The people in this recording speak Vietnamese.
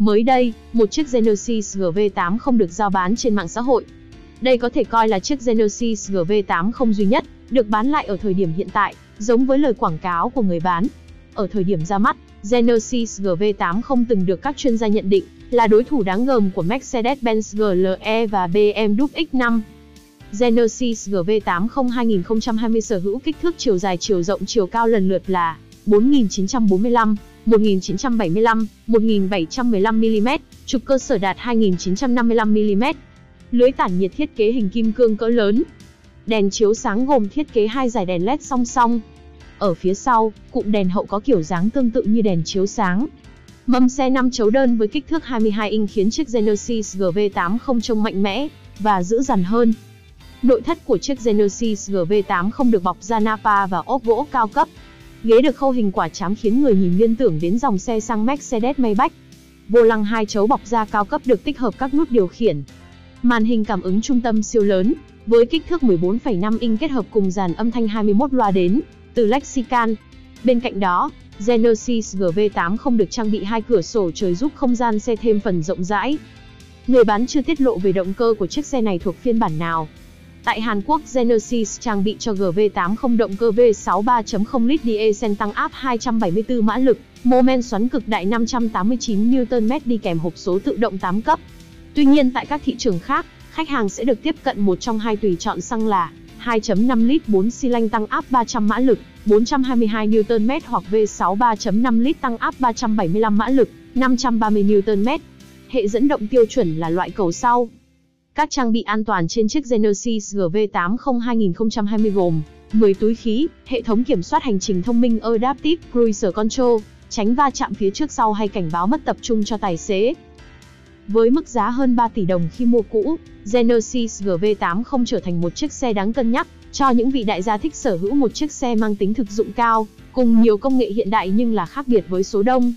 Mới đây, một chiếc Genesis GV80 được giao bán trên mạng xã hội. Đây có thể coi là chiếc Genesis GV80 duy nhất được bán lại ở thời điểm hiện tại, giống với lời quảng cáo của người bán. Ở thời điểm ra mắt, Genesis GV80 từng được các chuyên gia nhận định là đối thủ đáng gờm của Mercedes-Benz GLE và BMW X5. Genesis GV80 2020 sở hữu kích thước chiều dài chiều rộng chiều cao lần lượt là 4945, 1975, 1715mm, trục cơ sở đạt 2955mm. Lưới tản nhiệt thiết kế hình kim cương cỡ lớn. Đèn chiếu sáng gồm thiết kế hai dải đèn LED song song. Ở phía sau, cụm đèn hậu có kiểu dáng tương tự như đèn chiếu sáng. Mâm xe 5 chấu đơn với kích thước 22 inch khiến chiếc Genesis GV80 trông mạnh mẽ và dữ dằn hơn. Nội thất của chiếc Genesis GV80 được bọc da Napa và ốp gỗ cao cấp. Ghế được khâu hình quả chám khiến người nhìn liên tưởng đến dòng xe sang Mercedes Maybach. Vô lăng hai chấu bọc da cao cấp được tích hợp các nút điều khiển. Màn hình cảm ứng trung tâm siêu lớn, với kích thước 14,5 inch kết hợp cùng dàn âm thanh 21 loa đến từ Lexican. Bên cạnh đó, Genesis GV80 được trang bị hai cửa sổ trời giúp không gian xe thêm phần rộng rãi. Người bán chưa tiết lộ về động cơ của chiếc xe này thuộc phiên bản nào. Tại Hàn Quốc, Genesis trang bị cho GV80 động cơ V6 3.0 lít diesel tăng áp 274 mã lực, mô men xoắn cực đại 589 Nm đi kèm hộp số tự động 8 cấp. Tuy nhiên tại các thị trường khác, khách hàng sẽ được tiếp cận một trong hai tùy chọn xăng là 2.5 lít 4 xi lanh tăng áp 300 mã lực, 422 Nm hoặc V6 3.5 lít tăng áp 375 mã lực, 530 Nm. Hệ dẫn động tiêu chuẩn là loại cầu sau. Các trang bị an toàn trên chiếc Genesis GV80 2020 gồm 10 túi khí, hệ thống kiểm soát hành trình thông minh Adaptive Cruise Control, tránh va chạm phía trước sau hay cảnh báo mất tập trung cho tài xế. Với mức giá hơn 3 tỷ đồng khi mua cũ, Genesis GV80 trở thành một chiếc xe đáng cân nhắc cho những vị đại gia thích sở hữu một chiếc xe mang tính thực dụng cao, cùng nhiều công nghệ hiện đại nhưng là khác biệt với số đông.